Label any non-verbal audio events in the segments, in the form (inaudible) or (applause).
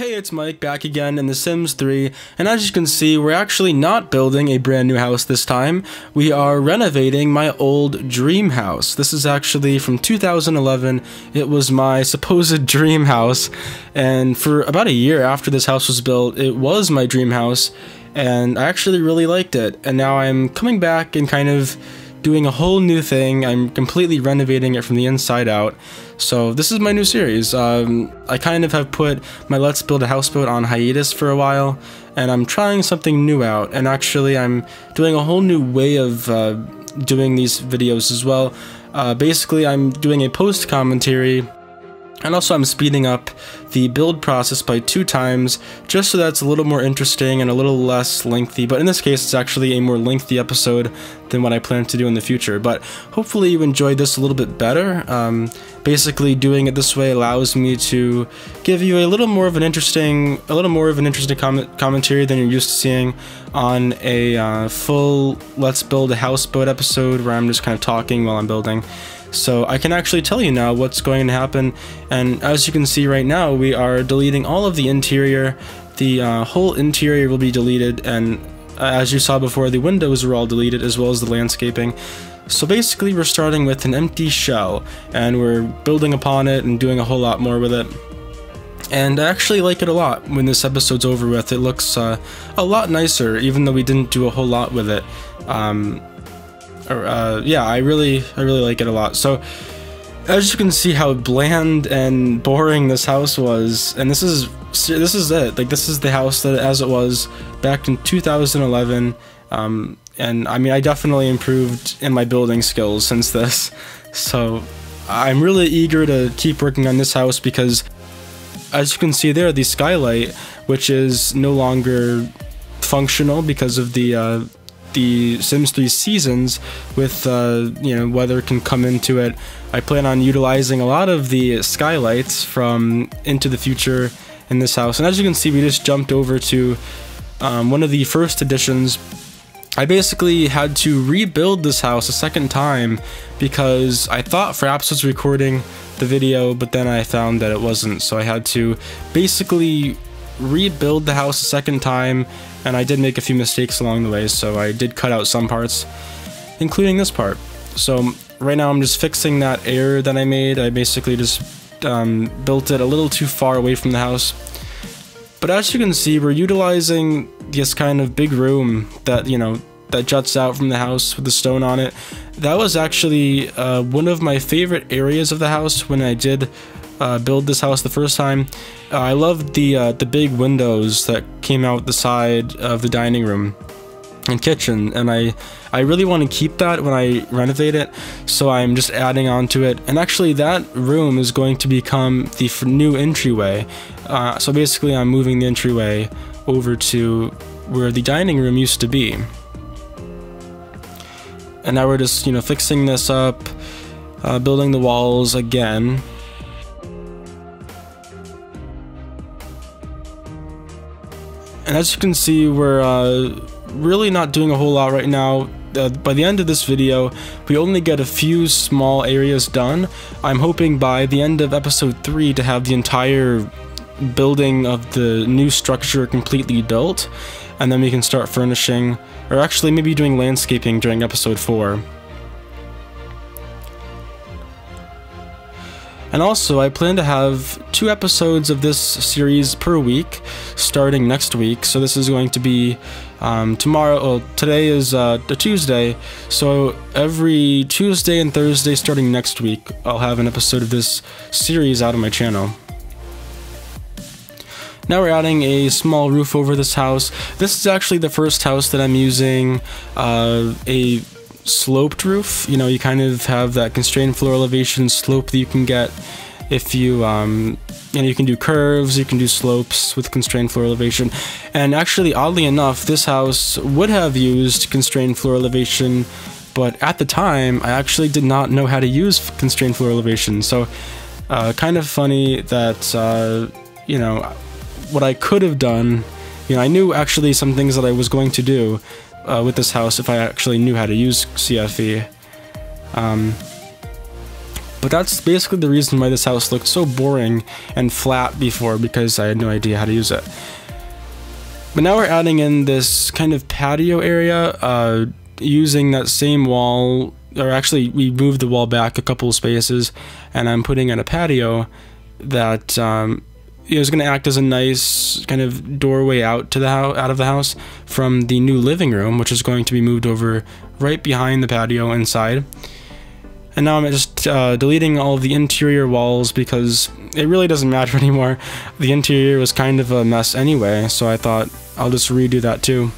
Hey, it's Mike back again in The Sims 3, and as you can see, we're actually not building a brand new house this time. We are renovating my old dream house. This is actually from 2011. It was my supposed (laughs) dream house, and for about a year after this house was built, it was my dream house, and I actually really liked it. And now I'm coming back and kind of doing a whole new thing. I'm completely renovating it from the inside out. So this is my new series. Um, I kind of have put my Let's Build a Houseboat on hiatus for a while, and I'm trying something new out. And actually, I'm doing a whole new way of uh, doing these videos as well. Uh, basically, I'm doing a post commentary and also I'm speeding up the build process by two times, just so that it's a little more interesting and a little less lengthy, but in this case it's actually a more lengthy episode than what I plan to do in the future, but hopefully you enjoyed this a little bit better. Um, basically doing it this way allows me to give you a little more of an interesting, a little more of an interesting comment commentary than you're used to seeing on a uh, full Let's Build a Houseboat episode where I'm just kind of talking while I'm building. So I can actually tell you now what's going to happen. And as you can see right now, we are deleting all of the interior. The uh, whole interior will be deleted. And uh, as you saw before, the windows are all deleted as well as the landscaping. So basically we're starting with an empty shell and we're building upon it and doing a whole lot more with it. And I actually like it a lot when this episode's over with. It looks uh, a lot nicer even though we didn't do a whole lot with it. Um, uh, yeah, I really, I really like it a lot. So, as you can see how bland and boring this house was, and this is, this is it. Like, this is the house that as it was back in 2011. Um, and I mean, I definitely improved in my building skills since this. So, I'm really eager to keep working on this house because, as you can see there, the skylight, which is no longer functional because of the uh, the Sims 3 seasons with uh, you know weather can come into it. I plan on utilizing a lot of the skylights from Into the Future in this house, and as you can see, we just jumped over to um, one of the first editions. I basically had to rebuild this house a second time because I thought Fraps was recording the video, but then I found that it wasn't, so I had to basically rebuild the house a second time and I did make a few mistakes along the way, so I did cut out some parts, including this part. So right now I'm just fixing that error that I made. I basically just um, built it a little too far away from the house. But as you can see, we're utilizing this kind of big room that, you know, that juts out from the house with the stone on it. That was actually uh, one of my favorite areas of the house when I did uh, build this house the first time. Uh, I loved the uh, the big windows that came out the side of the dining room and kitchen and I I really want to keep that when I renovate it so I'm just adding on to it. And actually that room is going to become the new entryway. Uh, so basically I'm moving the entryway over to where the dining room used to be. And now we're just you know fixing this up uh, building the walls again And as you can see, we're uh, really not doing a whole lot right now. Uh, by the end of this video, we only get a few small areas done. I'm hoping by the end of episode 3 to have the entire building of the new structure completely built, and then we can start furnishing, or actually maybe doing landscaping during episode 4. And also, I plan to have two episodes of this series per week, starting next week. So this is going to be um, tomorrow. Well, today is uh, a Tuesday, so every Tuesday and Thursday, starting next week, I'll have an episode of this series out on my channel. Now we're adding a small roof over this house. This is actually the first house that I'm using uh, a sloped roof. You know, you kind of have that constrained floor elevation slope that you can get if you, um, you know, you can do curves, you can do slopes with constrained floor elevation. And actually, oddly enough, this house would have used constrained floor elevation, but at the time, I actually did not know how to use constrained floor elevation. So, uh, kind of funny that, uh, you know, what I could have done, you know, I knew actually some things that I was going to do, uh, with this house if I actually knew how to use CFE. Um, But that's basically the reason why this house looked so boring and flat before because I had no idea how to use it. But now we're adding in this kind of patio area uh, using that same wall, or actually we moved the wall back a couple of spaces and I'm putting in a patio that um, is going to act as a nice kind of doorway out to the house, out of the house from the new living room, which is going to be moved over right behind the patio inside. And now I'm just uh, deleting all the interior walls because it really doesn't (laughs) matter anymore. The interior was kind of a mess anyway, so I thought I'll just redo that too.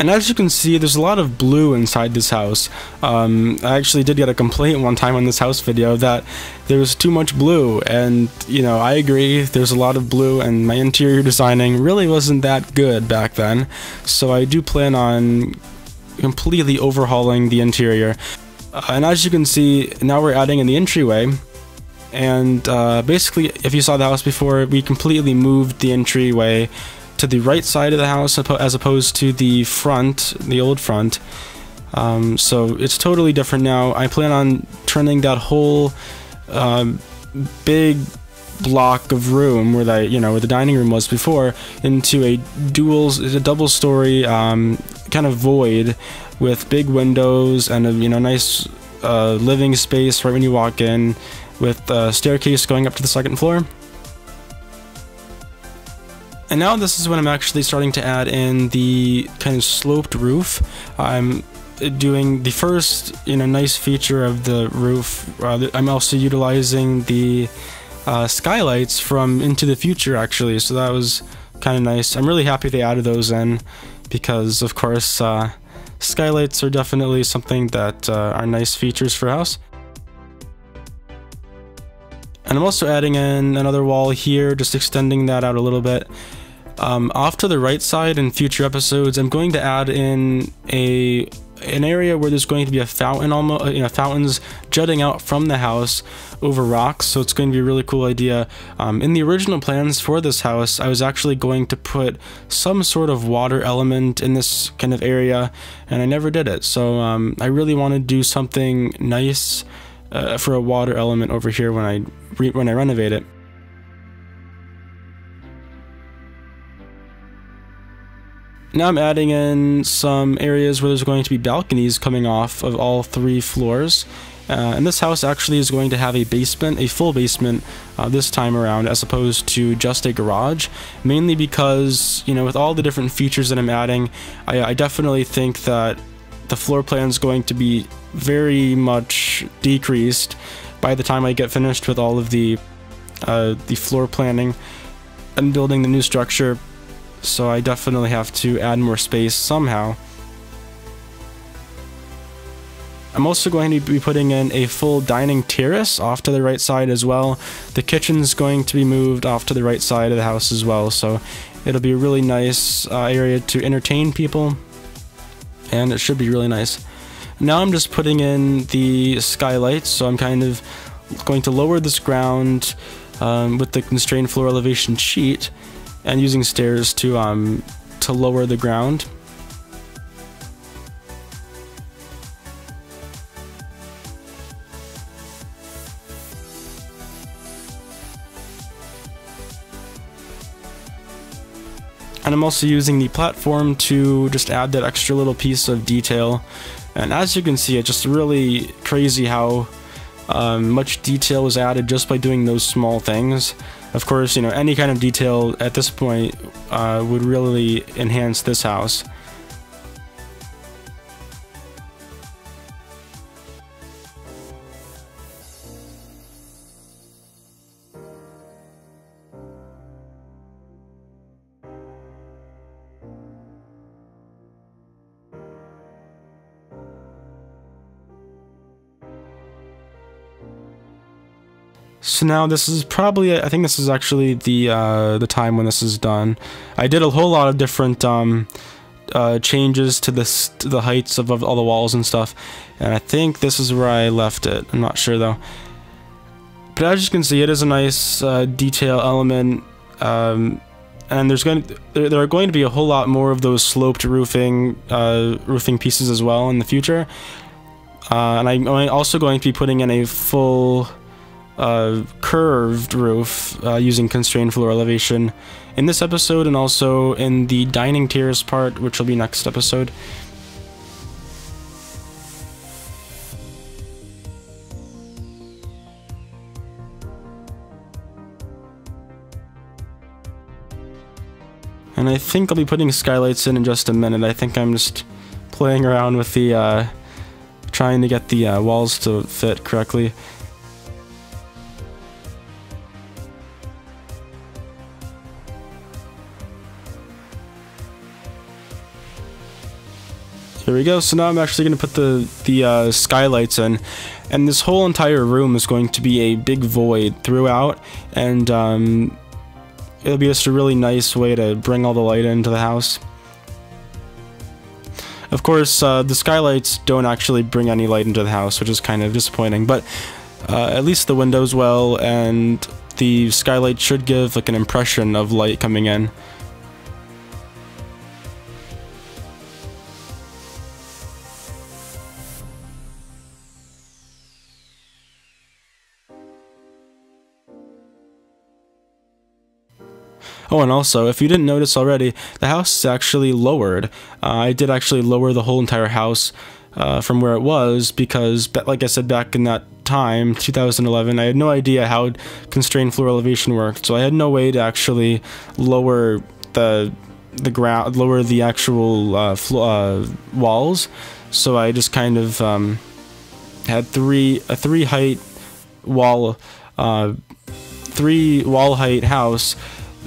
And as you can see, there's a lot of blue inside this house. Um, I actually did get a complaint one time on this house video that there was too much blue, and you know, I agree, there's a lot of blue, and my interior designing really wasn't that good back then. So I do plan on completely overhauling the interior. Uh, and as you can see, now we're adding in the entryway. And uh, basically, if you saw the house before, we completely moved the entryway to the right side of the house as opposed to the front, the old front. Um, so it's totally different now. I plan on turning that whole um, big block of room where the you know where the dining room was before into a dual, a double story um, kind of void with big windows and a you know nice uh, living space right when you walk in, with a staircase going up to the second floor. And now this is when I'm actually starting to add in the kind of sloped roof. I'm doing the first, you know, nice feature of the roof. Uh, I'm also utilizing the uh, skylights from Into the Future, actually. So that was kind of nice. I'm really happy they added those in because, of course, uh, skylights are definitely something that uh, are nice features for a house. And I'm also adding in another wall here, just extending that out a little bit. Um, off to the right side in future episodes, I'm going to add in a an area where there's going to be a fountain almost you know fountains jutting out from the house over rocks. So it's going to be a really cool idea. Um, in the original plans for this house i was actually going to put some sort of water element in this kind of area and i never did it. So um, i really want to do something nice uh, for a water element over here when i when i renovate it Now I'm adding in some areas where there's going to be balconies coming off of all three floors. Uh, and this house actually is going to have a basement, a full basement uh, this time around, as opposed to just a garage. Mainly because, you know, with all the different features that I'm adding, I, I definitely think that the floor plan is going to be very much decreased by the time I get finished with all of the uh, the floor planning and building the new structure so I definitely have to add more space somehow. I'm also going to be putting in a full dining terrace off to the right side as well. The kitchen's going to be moved off to the right side of the house as well, so it'll be a really nice uh, area to entertain people, and it should be really nice. Now I'm just putting in the skylights, so I'm kind of going to lower this ground um, with the constrained floor elevation sheet, and using stairs to um, to lower the ground. And I'm also using the platform to just add that extra little piece of detail. And as you can see, it's just really crazy how um, much detail is added just by doing those small things. Of course, you know, any kind of detail at this point uh, would really enhance this house. So now this is probably, I think this is actually the uh, the time when this is done. I did a whole lot of different um, uh, changes to the to the heights of, of all the walls and stuff. And I think this is where I left it. I'm not sure though. But as you can see, it is a nice uh, detail element. Um, and there's going to, there are going to be a whole lot more of those sloped roofing uh, roofing pieces as well in the future. Uh, and I'm also going to be putting in a full uh, curved roof uh, using constrained floor elevation in this episode and also in the dining tiers part, which will be next episode. And I think I'll be putting skylights in in just a minute. I think I'm just playing around with the, uh, trying to get the uh, walls to fit correctly. We go. So now I'm actually going to put the, the uh, skylights in. And this whole entire room is going to be a big void throughout. And um, it'll be just a really nice way to bring all the light into the house. Of course, uh, the skylights don't actually bring any light into the house, which is kind of disappointing. But uh, at least the windows will, and the skylight should give like an impression of light coming in. Oh, and also, if you didn't notice already, the house is actually lowered. Uh, I did actually lower the whole entire house uh, from where it was because, like I said back in that time, 2011, I had no idea how constrained floor elevation worked, so I had no way to actually lower the the ground, lower the actual uh, uh, walls. So I just kind of um, had three a three height wall, uh, three wall height house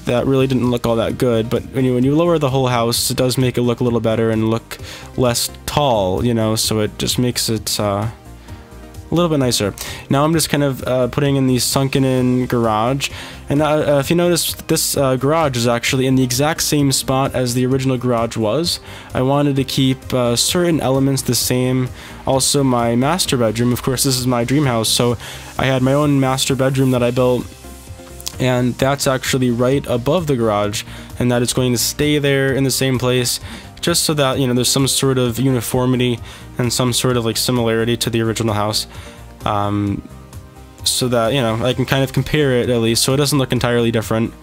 that really didn't look all that good. But when you when you lower the whole house, it does make it look a little better and look less tall, you know. So it just makes it uh, a little bit nicer. Now I'm just kind of uh, putting in the sunken in garage. And uh, uh if you notice, this uh, garage is actually in the exact same spot as the original garage was. I wanted to keep uh, certain elements the same. Also my master bedroom, of course this is my dream house, so I had my own master bedroom that I built and that's actually right above the garage and that it's going to stay there in the same place just so that you know there's some sort of uniformity and some sort of like similarity to the original house. Um, so that you know I can kind of compare it at least so it doesn't look entirely different.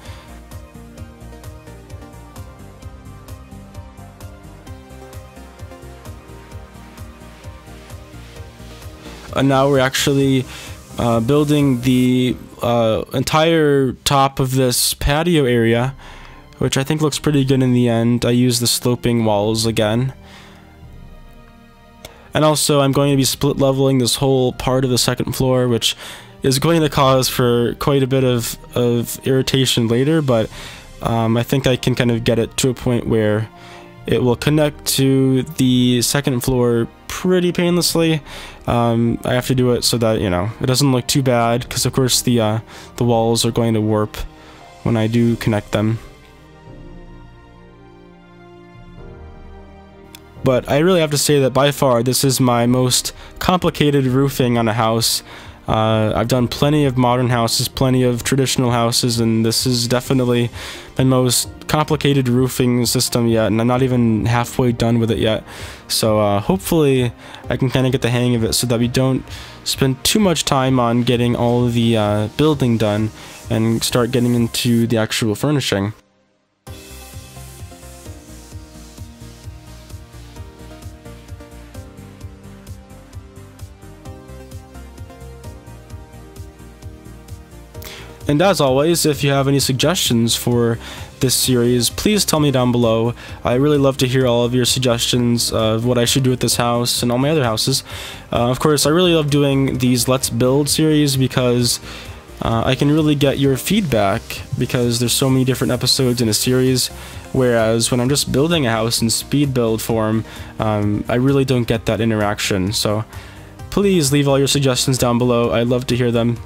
And now we're actually uh, building the uh, entire top of this patio area, which I think looks pretty good in the end. I use the sloping walls again. And also, I'm going to be split leveling this whole part of the second floor, which is going to cause for quite a bit of, of irritation later, but um, I think I can kind of get it to a point where it will connect to the second floor pretty painlessly. Um, I have to do it so that, you know, it doesn't look too bad, because of course the, uh, the walls are going to warp when I do connect them. But I really have to say that by far this is my most complicated roofing on a house uh, I've done plenty of modern houses, plenty of traditional houses, and this is definitely the most complicated roofing system yet, and I'm not even halfway done with it yet. So uh, hopefully I can kind of get the hang of it so that we don't spend too much time on getting all the uh, building done and start getting into the actual furnishing. And as always, if you have any suggestions for this series, please tell me down below. I really love to hear all of your suggestions of what I should do with this house and all my other houses. Uh, of course, I really love doing these Let's Build series because uh, I can really get your feedback because there's so many different episodes in a series. Whereas when I'm just building a house in speed build form, um, I really don't get that interaction. So please leave all your suggestions down below. I'd love to hear them.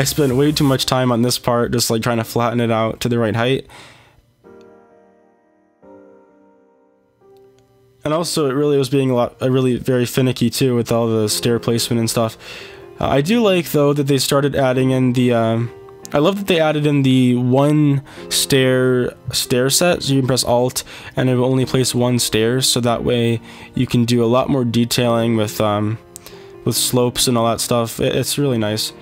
I spent way too much time on this part, just like trying to flatten it out to the right height. And also, it really was being a lot, uh, really very finicky too with all the stair placement and stuff. Uh, I do like though that they started adding in the. Um, I love that they added in the one stair stair set, so you can press Alt and it will only place one stair, so that way you can do a lot more detailing with um, with slopes and all that stuff. It's really nice.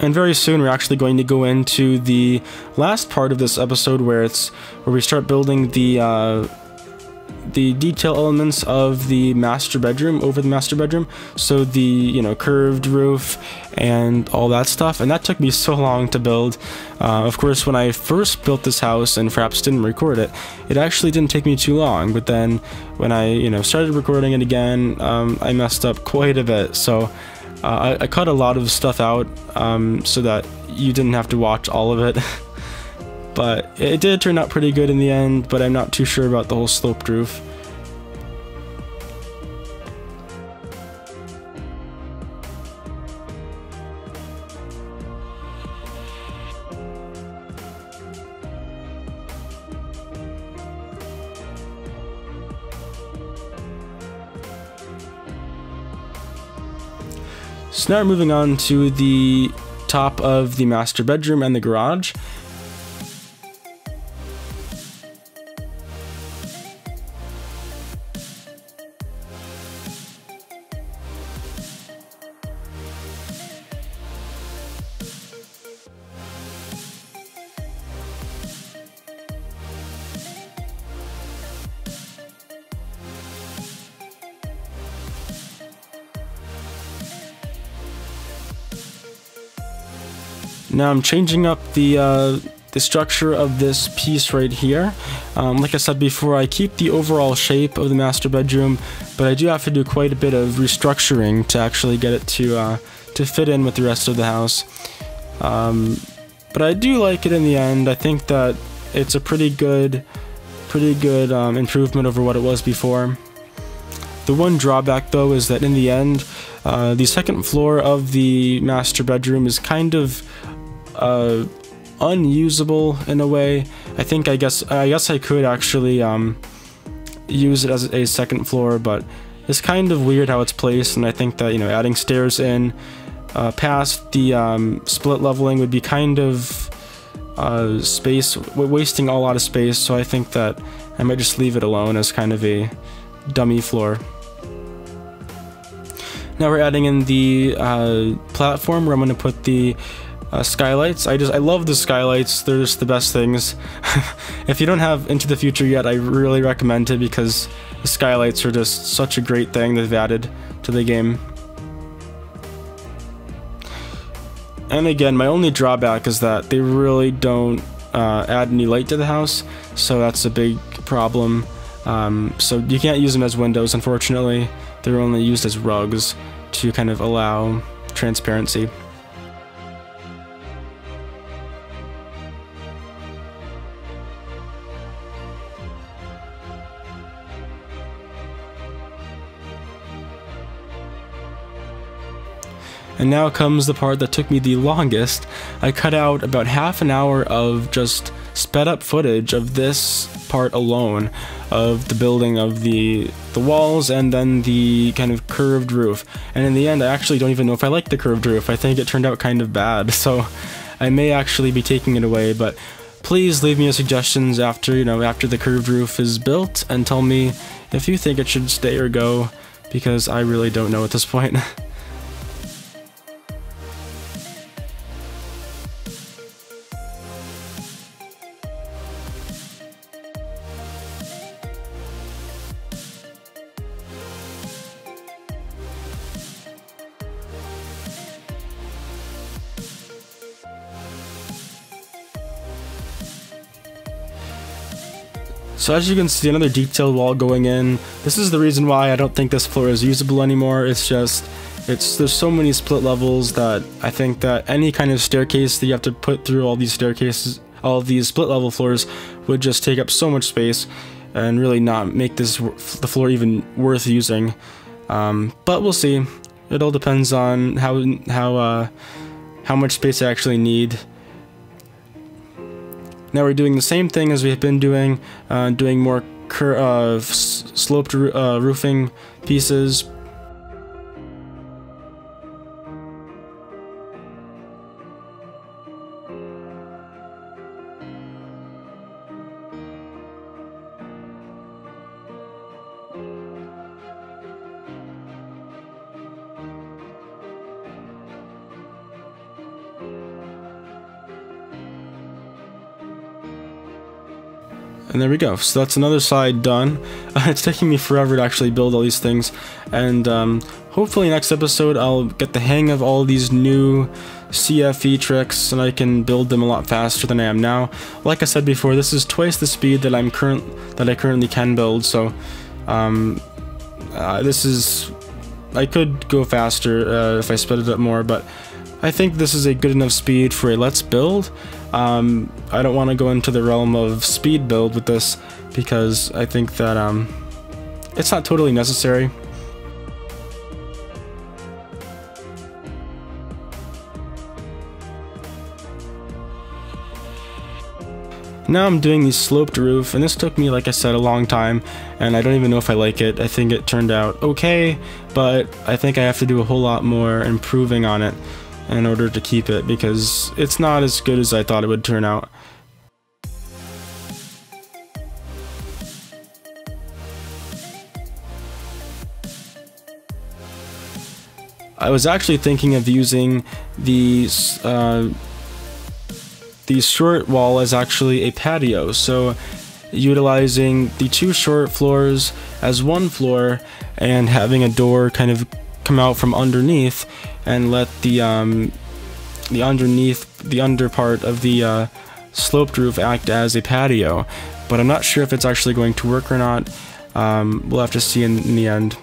And very soon we're actually going to go into the last part of this episode where it's where we start building the uh, the detail elements of the master bedroom over the master bedroom. So the, you know, curved roof and all that stuff. And that took me so long to build. Uh, of course, when I first built this house and Fraps didn't record it, it actually didn't take me too long. But then when I, you know, started recording it again, um, I messed up quite a bit. So uh, I, I, cut a lot of stuff out um, so that you didn't have to watch all of it. (laughs) but it did turn out pretty good in the end, but I'm not too sure about the whole sloped roof. Now we're moving on to the top of the master bedroom and the garage. Now I'm changing up the uh, the structure of this piece right here. Um, like I said before, I keep the overall shape of the master bedroom, but I do have to do quite a bit of restructuring to actually get it to uh, to fit in with the rest of the house. Um, but I do like it in the end. I think that it's a pretty good, pretty good um, improvement over what it was before. The one drawback though is that in the end, uh, the second floor of the master bedroom is kind of uh, unusable in a way. I think I guess I guess I could actually um, use it as a second floor, but it's kind of weird how it's placed, and I think that you know adding stairs in uh, past the um, split leveling would be kind of uh, space wasting a lot of space. So I think that I might just leave it alone as kind of a dummy floor. Now we're adding in the uh, platform where I'm going to put the uh, skylights. I just I love the skylights. They're just the best things. (laughs) if you don't have Into the Future yet, I really recommend it because the skylights are just such a great thing they've added to the game. And again, my only drawback is that they really don't uh, add any light to the house, so that's a big problem. Um, so you can't use them as windows, unfortunately. They're only used as rugs to kind of allow transparency. And now comes the part that took me the longest. I cut out about half an hour of just sped up footage of this part alone of the building of the the walls and then the kind of curved roof. And in the end, I actually don't even know if I like the curved roof. I think it turned out kind of bad. (laughs) So I may actually be taking it away, but please leave me your suggestions after, you know, after the curved roof is built and tell me if you think it should stay or go because I really don't know at this point. (laughs) So as you can see, another detailed wall going in. This is the reason why I don't think this floor is usable anymore. It's just, it's there's so many split levels that I think that any kind of staircase that you have to put through all these staircases, all these split level floors would just take up so much space and really not make this the floor even worth using. Um, but we'll see. It all depends on how how uh, how much space I actually need. Now we're doing the same thing as we have been doing, uh, doing more uh, sloped uh, roofing pieces, And there we go. So that's another side done. (laughs) It's taking me forever to actually build all these things. And um, hopefully next episode I'll get the hang of all these new CFE tricks and I can build them a lot faster than I am now. Like I said before, this is twice the speed that I'm current that I currently can build. So um, uh, this is I could go faster uh, if I sped it up more, but I think this is a good enough speed for a let's build. Um, I don't want to go into the realm of speed build with this because I think that um, it's not totally necessary. Now I'm doing the sloped roof, and this took me, like I said, a long time, and I don't even know if I like it. I think it turned out okay, but I think I have to do a whole lot more improving on it in order to keep it because it's not as good as I thought it would turn out. I was actually thinking of using these uh, the short wall as actually a patio, so utilizing the two short floors as one floor and having a door kind of come out from underneath and let the um, the underneath the under part of the uh, sloped roof act as a patio. But I'm not sure if it's actually going to work or not. Um, we'll have to see in, in the end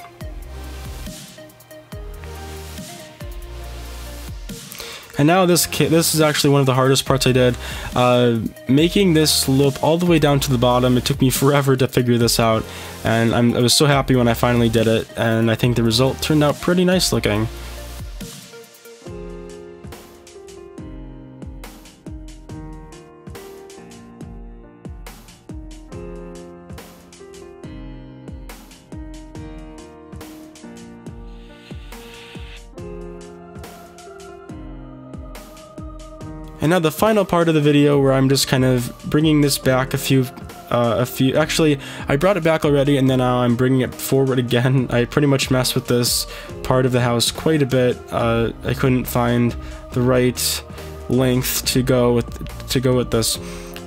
And now this this is actually one of the hardest parts I did. Uh, making this slope all the way down to the bottom, it took me forever to figure this out. And I'm, I was so happy when I finally did it. And I think the result turned out pretty nice looking. And now the final part of the video where I'm just kind of bringing this back a few, uh, a few, actually, I brought it back already and then now I'm bringing it forward again. (laughs) I pretty much messed with this part of the house quite a bit. Uh, I couldn't find the right length to go with, to go with this.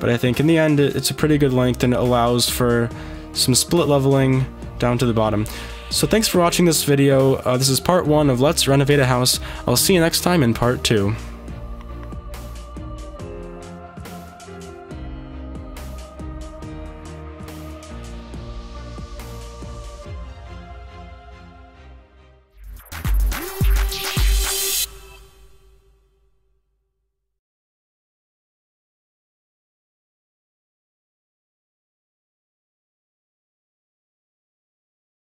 But I think in the end, it's a pretty good length and it allows for some split leveling down to the bottom. So thanks for watching this video. Uh, this is part one of Let's Renovate a House. I'll see you next time in part two.